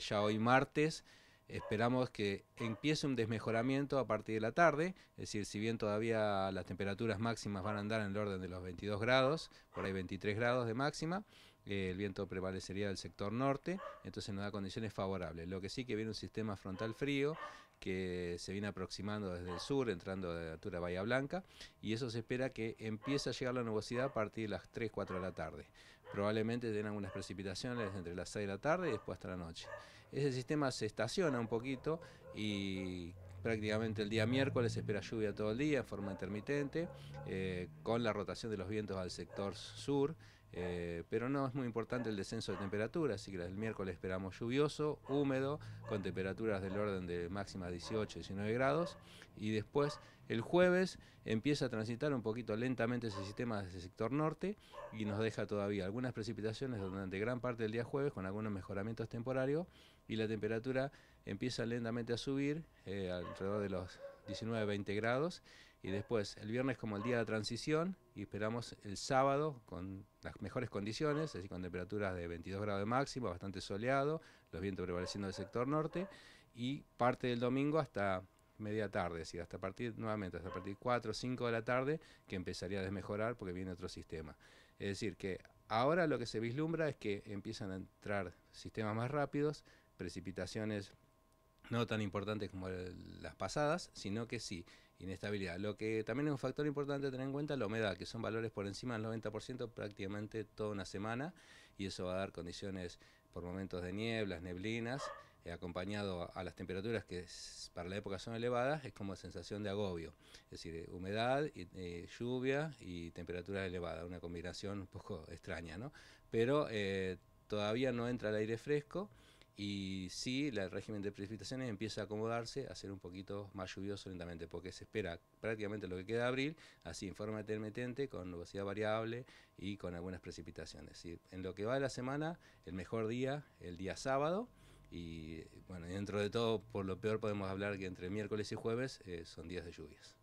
Ya hoy martes esperamos que empiece un desmejoramiento a partir de la tarde, es decir, si bien todavía las temperaturas máximas van a andar en el orden de los 22 grados, por ahí 23 grados de máxima, eh, el viento prevalecería del sector norte, entonces nos da condiciones favorables. Lo que sí que viene un sistema frontal frío que se viene aproximando desde el sur, entrando de altura Bahía Blanca, y eso se espera que empiece a llegar la nubosidad a partir de las 3, 4 de la tarde. Probablemente den algunas precipitaciones entre las 6 de la tarde y después hasta la noche. Ese sistema se estaciona un poquito y prácticamente el día miércoles se espera lluvia todo el día en forma intermitente, eh, con la rotación de los vientos al sector sur, eh, pero no es muy importante el descenso de temperatura, así que el miércoles esperamos lluvioso, húmedo, con temperaturas del orden de máxima 18, 19 grados, y después el jueves empieza a transitar un poquito lentamente ese sistema desde el sector norte y nos deja todavía algunas precipitaciones durante gran parte del día jueves con algunos mejoramientos temporarios y la temperatura empieza lentamente a subir eh, alrededor de los 19-20 grados y después el viernes como el día de transición y esperamos el sábado con las mejores condiciones, es decir, con temperaturas de 22 grados de máximo, bastante soleado, los vientos prevaleciendo del sector norte y parte del domingo hasta media tarde, es decir, hasta partir nuevamente, hasta partir 4 o 5 de la tarde que empezaría a desmejorar porque viene otro sistema. Es decir, que ahora lo que se vislumbra es que empiezan a entrar sistemas más rápidos, precipitaciones no tan importantes como las pasadas, sino que sí, inestabilidad. Lo que también es un factor importante tener en cuenta la humedad, que son valores por encima del 90% prácticamente toda una semana, y eso va a dar condiciones por momentos de nieblas, neblinas, eh, acompañado a las temperaturas que para la época son elevadas, es como sensación de agobio, es decir, eh, humedad, y, eh, lluvia y temperatura elevada, una combinación un poco extraña, ¿no? Pero todavía no entra el aire fresco, y sí, el régimen de precipitaciones empieza a acomodarse, a ser un poquito más lluvioso lentamente, porque se espera prácticamente lo que queda de abril, así en forma intermitente, con nubosidad variable y con algunas precipitaciones. en lo que va de la semana, el mejor día, el día sábado, y bueno, dentro de todo, por lo peor podemos hablar que entre miércoles y jueves eh, son días de lluvias.